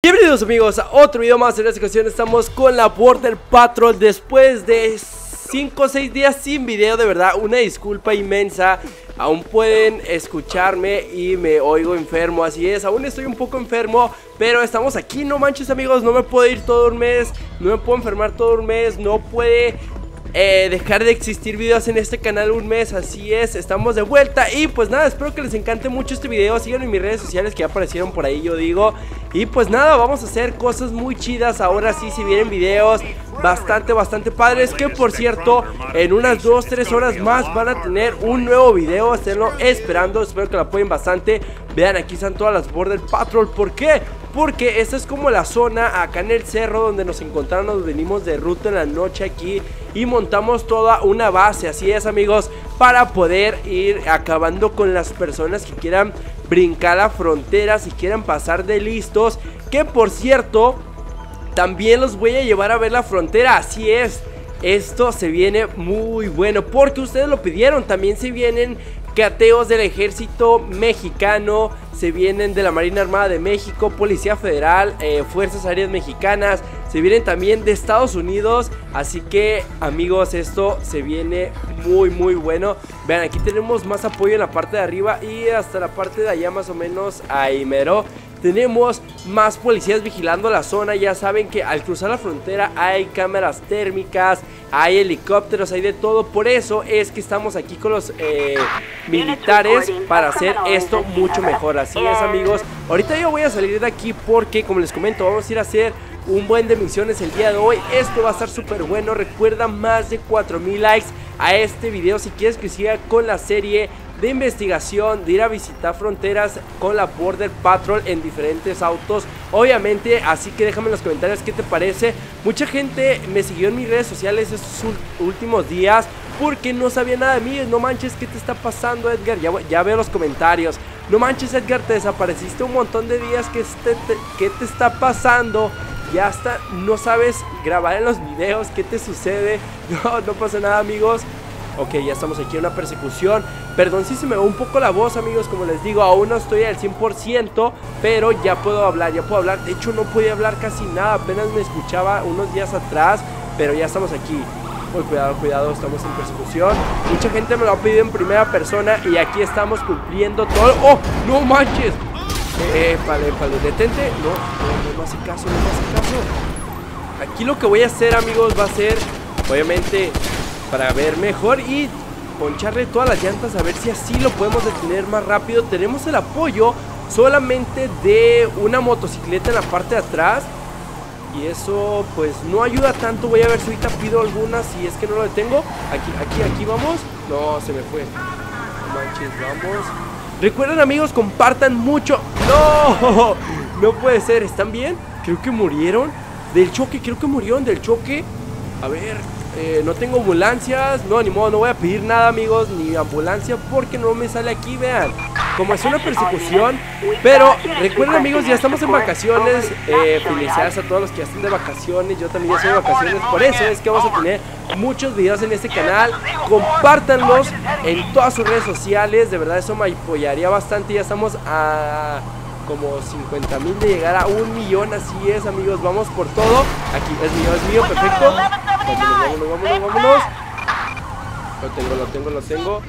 Bienvenidos amigos a otro video más, en esta ocasión estamos con la Border Patrol después de 5 o 6 días sin video, de verdad, una disculpa inmensa. Aún pueden escucharme y me oigo enfermo, así es, aún estoy un poco enfermo Pero estamos aquí, no manches amigos, no me puedo ir todo un mes. No me puedo enfermar todo un mes, no puede eh, dejar de existir videos en este canal un mes, así es, estamos de vuelta. Y pues nada, espero que les encante mucho este video, síganme en mis redes sociales que ya aparecieron por ahí, yo digo, y pues nada, vamos a hacer cosas muy chidas, ahora sí, si vienen videos bastante, bastante padres, que por cierto, en unas 2-3 horas más van a tener un nuevo video, esténlo esperando, espero que lo apoyen bastante, vean, aquí están todas las Border Patrol, ¿por qué? Porque esta es como la zona acá en el cerro donde nos encontramos, nos venimos de ruta en la noche aquí y montamos toda una base, así es amigos, para poder ir acabando con las personas que quieran brincar la frontera, si quieran pasar de listos, que por cierto, también los voy a llevar a ver la frontera, así es. Esto se viene muy bueno porque ustedes lo pidieron, también se vienen cateos del ejército mexicano, se vienen de la Marina Armada de México, Policía Federal, eh, Fuerzas Aéreas Mexicanas, se vienen también de Estados Unidos, así que amigos esto se viene muy muy bueno. Vean aquí tenemos más apoyo en la parte de arriba y hasta la parte de allá más o menos ahí mero. Tenemos más policías vigilando la zona. Ya saben que al cruzar la frontera hay cámaras térmicas, hay helicópteros, hay de todo. Por eso es que estamos aquí con los eh, militares para hacer esto mucho mejor. Así es, amigos. Ahorita yo voy a salir de aquí porque, como les comento, vamos a ir a hacer un buen de misiones el día de hoy. Esto va a estar súper bueno. Recuerda más de 4000 likes a este video si quieres que siga con la serie de investigación, de ir a visitar fronteras con la Border Patrol en diferentes autos. Obviamente, así que déjame en los comentarios qué te parece. Mucha gente me siguió en mis redes sociales estos últimos días porque no sabía nada de mí. No manches, ¿qué te está pasando, Edgar? Ya, veo los comentarios. No manches, Edgar, te desapareciste un montón de días. ¿Qué te, qué te está pasando? Ya está, no sabes grabar en los videos. ¿Qué te sucede? No, no pasa nada, amigos. Ok, ya estamos aquí en una persecución. Perdón si se me va un poco la voz, amigos Como les digo, aún no estoy al 100% Pero ya puedo hablar, ya puedo hablar. De hecho, no podía hablar casi nada Apenas me escuchaba unos días atrás Pero ya estamos aquí. Uy, cuidado, cuidado, estamos en persecución. Mucha gente me lo ha pedido en primera persona Y aquí estamos cumpliendo todo. ¡Oh! ¡No manches! Eh, vale, vale, detente. No, no, no, hace caso, no me hace caso. Aquí lo que voy a hacer, amigos, va a ser Obviamente para ver mejor y poncharle todas las llantas a ver si así lo podemos detener más rápido. Tenemos el apoyo solamente de una motocicleta en la parte de atrás y eso pues no ayuda tanto. Voy a ver si ahorita pido alguna si es que no lo detengo. Aquí, aquí, aquí vamos. No, se me fue. No manches, vamos. Recuerden amigos, compartan mucho. No, no puede ser. ¿Están bien? Creo que murieron. Del choque, creo que murieron del choque. A ver, eh, no tengo ambulancias, no, ni modo, no voy a pedir nada, amigos, ni ambulancia, porque no me sale aquí, vean. Como es una persecución, pero recuerden, amigos, ya estamos en vacaciones. Eh, felicidades a todos los que ya están de vacaciones. Yo también ya estoy de vacaciones, por eso es que vamos a tener muchos videos en este canal. Compártanlos en todas sus redes sociales, de verdad, eso me apoyaría bastante. Ya estamos a como 50 mil de llegar a un millón, así es amigos, vamos por todo. Aquí es mío, es mío, perfecto. Vámonos, vámonos, vámonos, Lo tengo, lo tengo, lo tengo.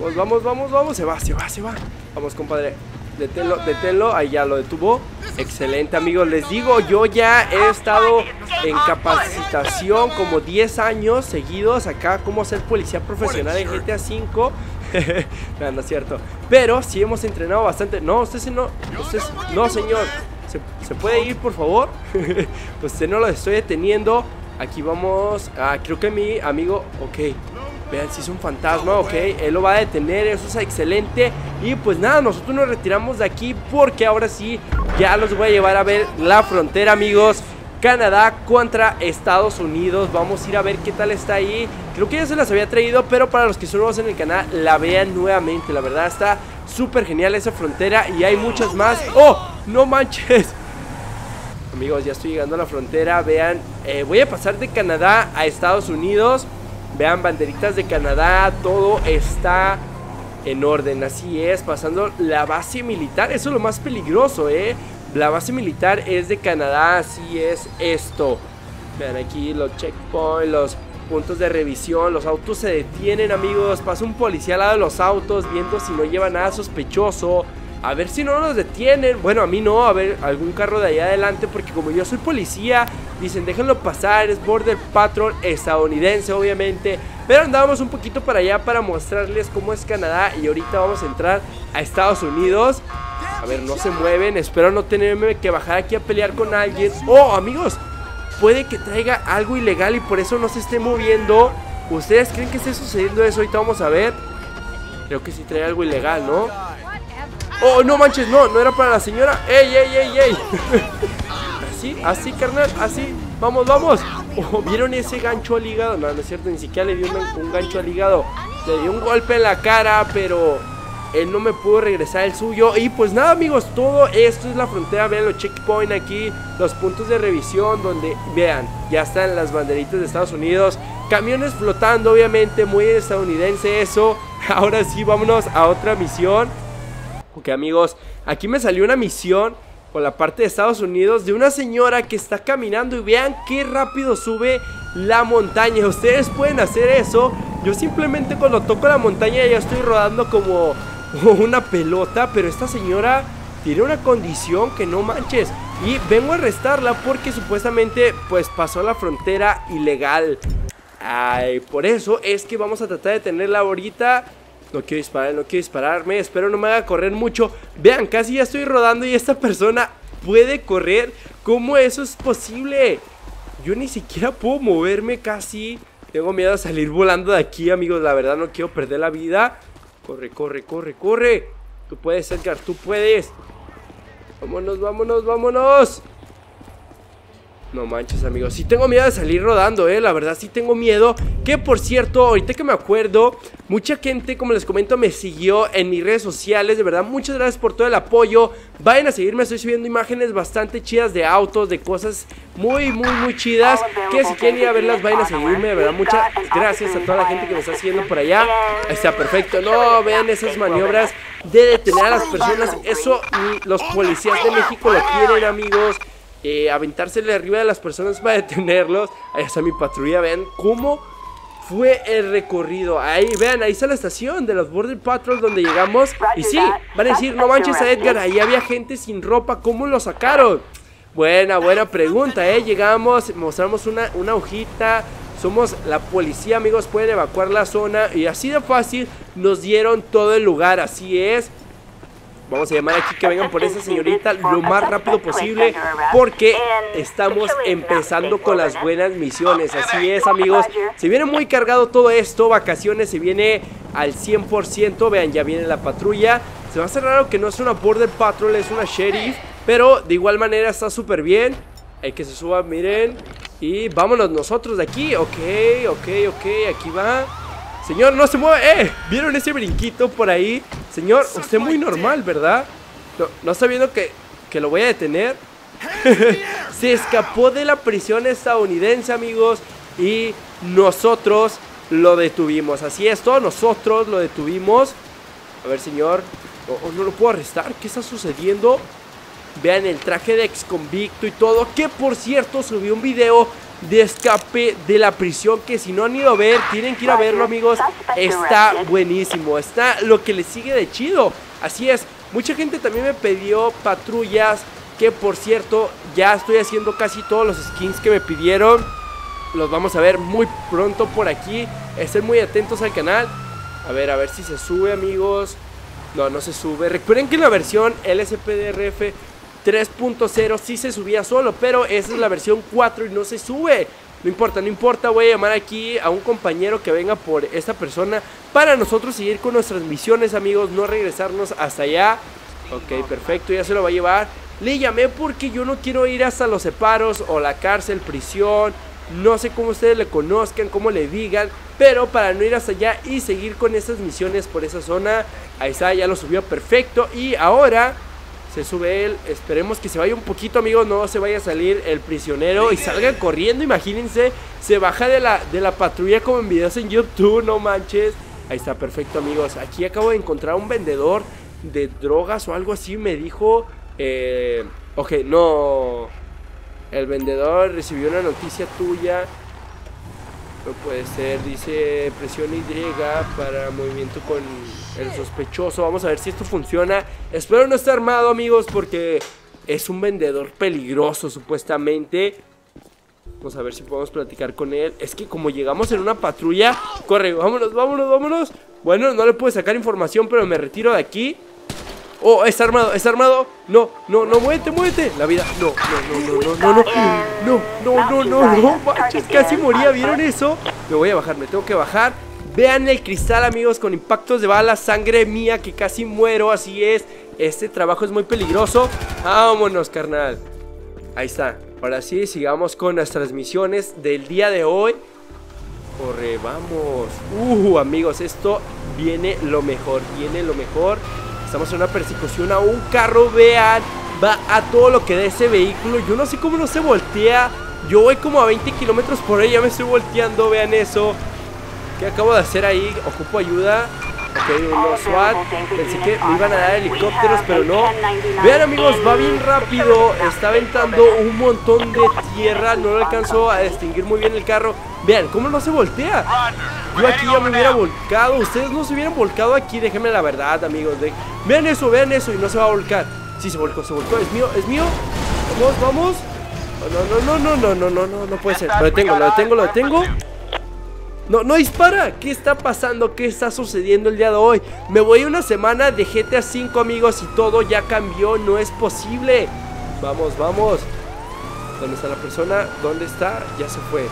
Vamos, vamos, vamos, vamos, se va, se va, se va. Vamos compadre, deténlo, deténlo, ahí ya lo detuvo Excelente amigos, les digo, yo ya he estado en capacitación como 10 años seguidos acá como ser policía profesional en GTA 5 no, no es cierto. Pero sí hemos entrenado bastante. No, usted se no. Usted, no, señor. ¿Se, puede ir, por favor? usted no lo estoy deteniendo. Aquí vamos. Ah, creo que mi amigo. Ok. Vean, si es un fantasma, ok. Él lo va a detener, eso es excelente. Y pues nada, nosotros nos retiramos de aquí porque ahora sí ya los voy a llevar a ver la frontera, amigos. Canadá contra Estados Unidos. Vamos a ir a ver qué tal está ahí. Creo que ya se las había traído, pero para los que son nuevos en el canal, la vean nuevamente. La verdad está súper genial esa frontera y hay muchas más. ¡Oh! ¡No manches! Amigos, ya estoy llegando a la frontera. Vean, eh, voy a pasar de Canadá a Estados Unidos. Vean, banderitas de Canadá, todo está en orden. Así es, pasando la base militar. Eso es lo más peligroso, ¿eh? La base militar es de Canadá, así es esto. Vean aquí los checkpoints, los puntos de revisión, los autos se detienen amigos, pasa un policía al lado de los autos viendo si no lleva nada sospechoso. A ver si no nos detienen. Bueno, a mí no, a ver, algún carro de allá adelante, porque como yo soy policía, dicen déjenlo pasar, es Border Patrol estadounidense, obviamente. Pero andábamos un poquito para allá para mostrarles cómo es Canadá y ahorita vamos a entrar a Estados Unidos. A ver, no se mueven, espero no tenerme que bajar aquí a pelear con alguien. Oh, amigos, puede que traiga algo ilegal y por eso no se esté moviendo. ¿Ustedes creen que esté sucediendo eso? Ahorita vamos a ver. Creo que sí trae algo ilegal, ¿no? Oh, no manches, no, no era para la señora. ¡Ey, ey, ey, ey! así, así, carnal, así. Vamos, vamos. Oh, ¿vieron ese gancho al hígado? No, no es cierto, ni siquiera le dio un, gancho al hígado. Le dio un golpe en la cara, pero él no me pudo regresar el suyo. Y pues nada, amigos, todo esto es la frontera. Vean los checkpoints aquí, los puntos de revisión, donde, vean, ya están las banderitas de Estados Unidos. Camiones flotando, obviamente, muy estadounidense eso. Ahora sí, vámonos a otra misión. Ok amigos, aquí me salió una misión con la parte de Estados Unidos de una señora que está caminando y vean qué rápido sube la montaña. Ustedes pueden hacer eso. Yo simplemente cuando toco la montaña ya estoy rodando como una pelota, pero esta señora tiene una condición que no manches. Y vengo a arrestarla porque supuestamente pues pasó la frontera ilegal. Ay, por eso es que vamos a tratar de tenerla ahorita no quiero disparar, no quiero dispararme. Espero no me haga correr mucho. Vean, casi ya estoy rodando y esta persona puede correr. ¿Cómo eso es posible? Yo ni siquiera puedo moverme casi. Tengo miedo a salir volando de aquí, amigos. La verdad no quiero perder la vida. Corre, corre, corre, corre. Tú puedes, Edgar, tú puedes. Vámonos, vámonos, vámonos. No manches, amigos. Sí tengo miedo de salir rodando, eh. La verdad, sí tengo miedo. Que por cierto, ahorita que me acuerdo, mucha gente, como les comento, me siguió en mis redes sociales. De verdad, muchas gracias por todo el apoyo. Vayan a seguirme, estoy subiendo imágenes bastante chidas de autos, de cosas muy, muy, muy chidas. Que si quieren ir a verlas, vayan a seguirme. De verdad, muchas gracias a toda la gente que me está siguiendo por allá. Está, perfecto. No, vean esas maniobras de detener a las personas. Eso ni los policías de México lo quieren, amigos eh, aventársele arriba de las personas para detenerlos. Ahí está mi patrulla, vean cómo fue el recorrido. Ahí, vean, ahí está la estación de los Border Patrol donde llegamos. Y sí, van a decir, no manches a Edgar, ahí había gente sin ropa, ¿cómo lo sacaron? Buena, buena pregunta, ¿eh? Llegamos, mostramos una, una hojita, somos la policía, amigos, pueden evacuar la zona y así de fácil nos dieron todo el lugar, así es. Vamos a llamar aquí que vengan por esa señorita lo más rápido posible porque estamos empezando con las buenas misiones. Así es, amigos. Se viene muy cargado todo esto. Vacaciones se viene al 100%. Vean, ya viene la patrulla. Se va a hacer raro que no es una Border Patrol, es una Sheriff. Pero de igual manera está súper bien. Hay que se suba, miren. Y vámonos nosotros de aquí. Ok, ok, ok. Aquí va. Señor, no se mueve. ¡Eh! ¿Vieron ese brinquito por ahí? Señor, usted muy normal, ¿verdad? No, no está viendo que, que lo voy a detener. se escapó de la prisión estadounidense, amigos. Y nosotros lo detuvimos. Así es, todos nosotros lo detuvimos. A ver, señor. Oh, no lo puedo arrestar. ¿Qué está sucediendo? Vean el traje de ex convicto y todo. Que por cierto, subió un video de escape de la prisión que si no han ido a ver, tienen que ir a verlo amigos, está buenísimo, está lo que le sigue de chido, así es, mucha gente también me pidió patrullas, que por cierto ya estoy haciendo casi todos los skins que me pidieron, los vamos a ver muy pronto por aquí, estén muy atentos al canal, a ver, a ver si se sube amigos, no, no se sube, recuerden que la versión LSPDRF 3.0 sí se subía solo, pero esa es la versión 4 y no se sube. No importa, no importa, voy a llamar aquí a un compañero que venga por esta persona para nosotros seguir con nuestras misiones, amigos, no regresarnos hasta allá. Ok, perfecto, ya se lo va a llevar. Le llamé porque yo no quiero ir hasta los separos o la cárcel, prisión. No sé cómo ustedes le conozcan, cómo le digan, pero para no ir hasta allá y seguir con esas misiones por esa zona, ahí está, ya lo subió perfecto. Y ahora se sube él. Esperemos que se vaya un poquito, amigos. No se vaya a salir el prisionero y salga corriendo. Imagínense, se baja de la, de la patrulla como en videos en YouTube. No manches. Ahí está, perfecto, amigos. Aquí acabo de encontrar un vendedor de drogas o algo así. Me dijo. Eh, Ok, no. El vendedor recibió una noticia tuya. Puede ser, dice presión Y para movimiento con el sospechoso. Vamos a ver si esto funciona. Espero no estar armado, amigos, porque es un vendedor peligroso, supuestamente. Vamos a ver si podemos platicar con él. Es que como llegamos en una patrulla... Corre, vámonos, vámonos, vámonos. Bueno, no le puedo sacar información, pero me retiro de aquí. Oh, está armado, está armado. No, no, no, muévete, muévete. La vida. No, no, no, no, no, no. No, no, no, no, no. Casi moría. ¿Vieron eso? Me voy a bajar, me tengo que bajar. Vean el cristal, amigos, con impactos de bala, sangre mía, que casi muero. Así es. Este trabajo es muy peligroso. Vámonos, carnal. Ahí está. Ahora sí, sigamos con las transmisiones del día de hoy. Corre, vamos. Uh, amigos, esto viene lo mejor. Viene lo mejor. Estamos en una persecución a un carro, vean. Va a todo lo que da ese vehículo. Yo no sé cómo no se voltea. Yo voy como a 20 kilómetros por hora, ya me estoy volteando, vean eso. ¿Qué acabo de hacer ahí? Ocupo ayuda. Ok, los SWAT. Pensé que me iban a dar helicópteros, pero no. Vean amigos, va bien rápido. Está aventando un montón de tierra. No lo alcanzó a distinguir muy bien el carro. Vean, cómo no se voltea. Yo aquí ya me hubiera volcado. Ustedes no se hubieran volcado aquí. Déjenme la verdad, amigos. Vean eso, vean eso. Y no se va a volcar. Sí, se volcó, se volcó. Es mío, es mío. Vamos, vamos. No, no, no, no, no, no, no, no puede ser. Lo detengo, lo detengo, lo detengo. No, no dispara. ¿Qué está pasando? ¿Qué está sucediendo el día de hoy? Me voy una semana de GTA 5, amigos, y todo ya cambió. No es posible. Vamos, vamos. ¿Dónde está la persona? ¿Dónde está? Ya se fue.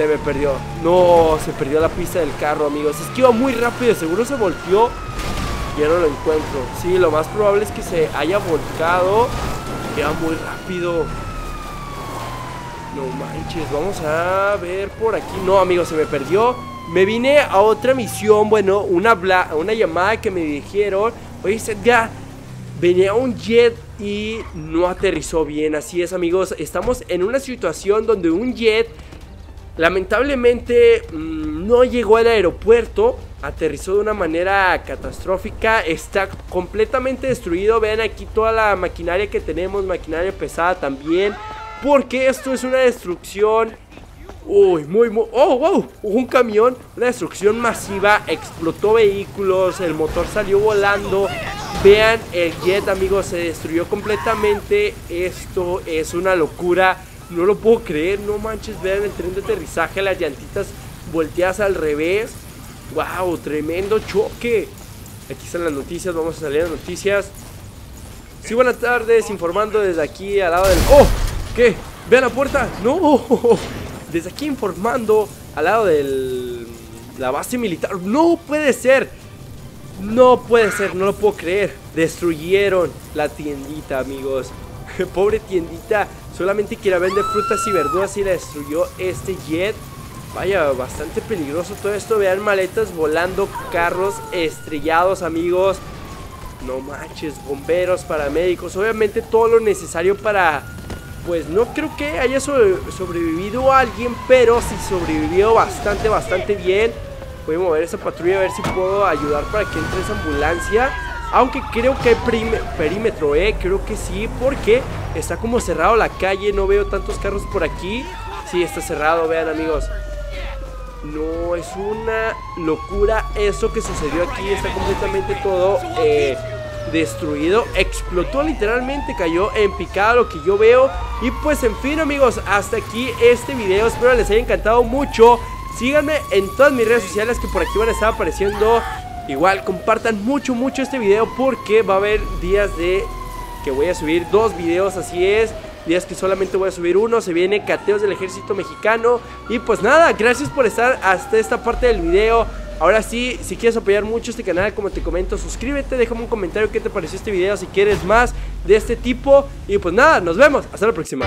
Se me perdió. No, se perdió la pista del carro, amigos. Es que iba muy rápido. Seguro se volteó. Ya no lo encuentro. Sí, lo más probable es que se haya volcado. Iba muy rápido. No manches, vamos a ver por aquí. No, amigos, se me perdió. Me vine a otra misión, bueno, una, una llamada que me dijeron. Oye, ya venía un jet y no aterrizó bien. Así es, amigos. Estamos en una situación donde un jet Lamentablemente mm, no llegó al aeropuerto, aterrizó de una manera catastrófica, está completamente destruido. Vean aquí toda la maquinaria que tenemos, maquinaria pesada también, porque esto es una destrucción. Uy, muy, muy. Oh, wow, un camión, una destrucción masiva, explotó vehículos, el motor salió volando. Vean el jet, amigos, se destruyó completamente. Esto es una locura. No lo puedo creer, no manches, vean el tren de aterrizaje, las llantitas volteadas al revés. ¡Wow! Tremendo choque. Aquí están las noticias, vamos a salir a las noticias. Sí, buenas tardes, informando desde aquí al lado del... ¡Oh! ¿Qué? ¿Vean la puerta? ¡No! Desde aquí informando al lado de la base militar. ¡No puede ser! No puede ser, no lo puedo creer. Destruyeron la tiendita, amigos. Pobre tiendita Solamente quiere vender frutas y verduras y la destruyó este jet. Vaya, bastante peligroso todo esto. Vean maletas volando, carros estrellados, amigos. No manches, bomberos, paramédicos. Obviamente todo lo necesario para... Pues no creo que haya sobrevivido alguien, pero sí sobrevivió bastante, bastante bien. Voy a mover esa patrulla a ver si puedo ayudar para que entre esa ambulancia. Aunque creo que hay perímetro, ¿eh? Creo que sí, porque está como cerrado la calle. No veo tantos carros por aquí. Sí, está cerrado, vean amigos. No, es una locura eso que sucedió aquí. Está completamente todo eh, destruido. Explotó literalmente, cayó en picada lo que yo veo. Y pues en fin amigos, hasta aquí este video. Espero les haya encantado mucho. Síganme en todas mis redes sociales que por aquí van a estar apareciendo Igual compartan mucho mucho este video porque va a haber días de que voy a subir dos videos, así es días que solamente voy a subir uno, se viene cateos del ejército mexicano y pues nada, gracias por estar hasta esta parte del video. Ahora sí, si quieres apoyar mucho este canal, como te comento, suscríbete, déjame un comentario qué te pareció este video si quieres más de este tipo. Y pues nada, nos vemos, hasta la próxima.